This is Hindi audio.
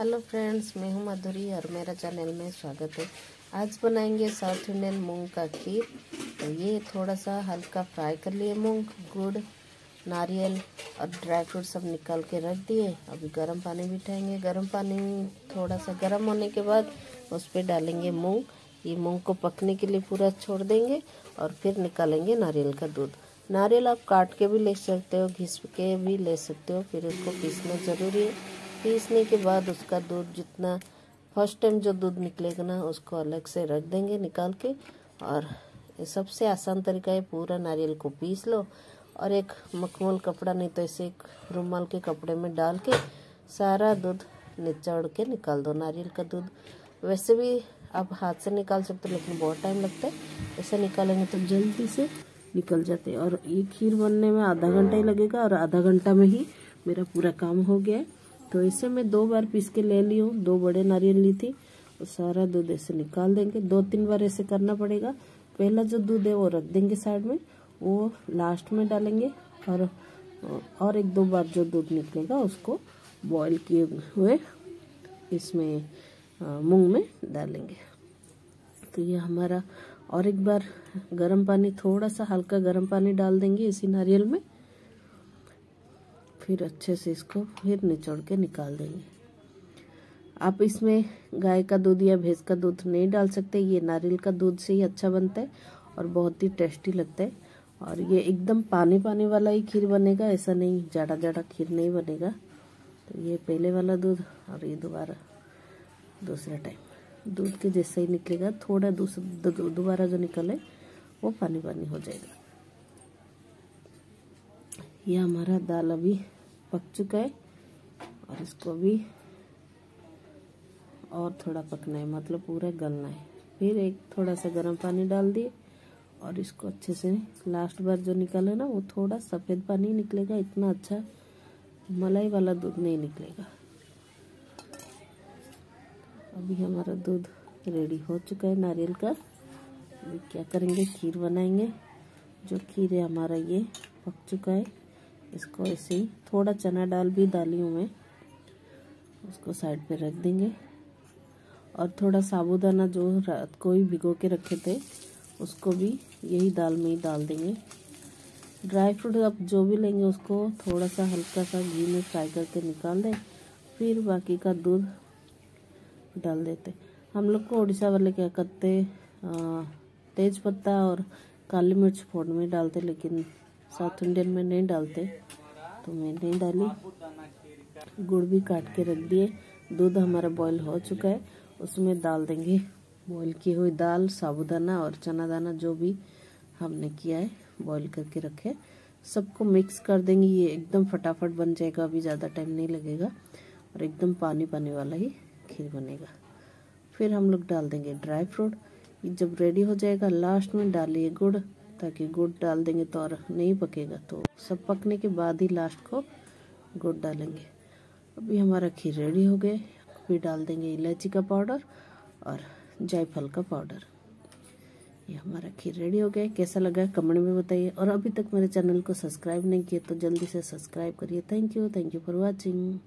हेलो फ्रेंड्स, मैं हूँ माधुरी और मेरा चैनल में स्वागत है। आज बनाएँगे साउथ इंडियन मूंग का खीर। तो ये थोड़ा सा हल्का फ्राई कर लिए मूंग, गुड़, नारियल और ड्राई फ्रूट सब निकाल के रख दिए। अभी गर्म पानी बिठाएँगे। गर्म पानी थोड़ा सा गर्म होने के बाद उस पर डालेंगे मूंग। ये मूंग को पकने के लिए पूरा छोड़ देंगे और फिर निकालेंगे नारियल का दूध। नारियल आप काट के भी ले सकते हो, घिस के भी ले सकते हो, फिर उसको पीसना ज़रूरी है। पीसने के बाद उसका दूध जितना, फ़र्स्ट टाइम जो दूध निकलेगा ना, उसको अलग से रख देंगे निकाल के। और सबसे आसान तरीका है, पूरा नारियल को पीस लो। और एक मखमल कपड़ा, नहीं तो ऐसे एक रुमाल के कपड़े में डाल के सारा दूध निचड़ के निकाल दो, नारियल का दूध। वैसे भी आप हाथ से निकाल सकते हो, लेकिन बहुत टाइम लगता है। ऐसे निकालेंगे तो जल्दी से निकल जाते हैं। और ये खीर बनने में आधा घंटा ही लगेगा और आधा घंटा में ही मेरा पूरा काम हो गया तो इसे मैं दो बार पीस के ले ली हूँ। दो बड़े नारियल ली थी। और सारा दूध ऐसे निकाल देंगे। दो तीन बार ऐसे करना पड़ेगा। पहला जो दूध है वो रख देंगे साइड में। वो लास्ट में डालेंगे। और और एक दो बार जो दूध निकलेगा उसको बॉईल किए हुए इसमें मूंग में डालेंगे। तो ये हमारा और एक बार गर्म पानी, थोड़ा सा हल्का गर्म पानी डाल देंगे इसी नारियल में। फिर अच्छे से इसको फिर निचोड़ के निकाल देंगे। आप इसमें गाय का दूध या भैंस का दूध नहीं डाल सकते, ये नारियल का दूध से ही अच्छा बनता है और बहुत ही टेस्टी लगता है। और ये एकदम पानी पानी वाला ही खीर बनेगा, ऐसा नहीं जाड़ा जाड़ा खीर नहीं बनेगा। तो ये पहले वाला दूध और ये दोबारा, दूसरा टाइम दूध के जैसे ही निकलेगा। थोड़ा दूसरा दोबारा जो निकले, वो पानी पानी हो जाएगा। ये हमारा दाल अभी पक चुका है और इसको भी और थोड़ा पकना है मतलब पूरा गलना है। फिर एक थोड़ा सा गर्म पानी डाल दिए और इसको अच्छे से लास्ट बार जो निकाले ना, वो थोड़ा सफ़ेद पानी निकलेगा। इतना अच्छा मलाई वाला दूध नहीं निकलेगा। अभी हमारा दूध रेडी हो चुका है नारियल का। अभी क्या करेंगे? खीर बनाएँगे। जो खीर है हमारा ये पक चुका है। इसको ऐसे ही थोड़ा चना डाल भी डाली हूँ मैं। उसको साइड पे रख देंगे। और थोड़ा साबुदाना जो रात को ही भिगो के रखे थे, उसको भी यही दाल में ही डाल देंगे। ड्राई फ्रूट आप जो भी लेंगे, उसको थोड़ा सा हल्का सा घी में फ्राई करके निकाल दें। फिर बाकी का दूध डाल देते। हम लोग को उड़ीसा वाले क्या करते तेज पत्ता और काली मिर्च फोड़ में डालते, लेकिन साउथ इंडियन में नहीं डालते तो मैं नहीं डाली। गुड़ भी काट के रख दिए। दूध हमारा बॉईल हो चुका है, उसमें डाल देंगे। बॉईल की हुई दाल, साबुदाना और चना दाना जो भी हमने किया है बॉईल करके रखे। सबको मिक्स कर देंगे, ये एकदम फटाफट बन जाएगा, अभी ज़्यादा टाइम नहीं लगेगा। और एकदम पानी पानी वाला ही। खीर बनेगा। फिर हम लोग डाल देंगे ड्राई फ्रूट। जब रेडी हो जाएगा लास्ट में डालिए गुड़, ताकि गुड़ डाल देंगे तो और नहीं पकेगा तो सब पकने के बाद ही लास्ट को गुड़ डालेंगे। अभी हमारा खीर रेडी हो गए। अभी डाल देंगे इलायची का पाउडर और जायफल का पाउडर ये हमारा खीर रेडी हो गया कैसा लगा कमेंट में बताइए। और अभी तक मेरे चैनल को सब्सक्राइब नहीं किया तो जल्दी से सब्सक्राइब करिए। Thank you thank you for watching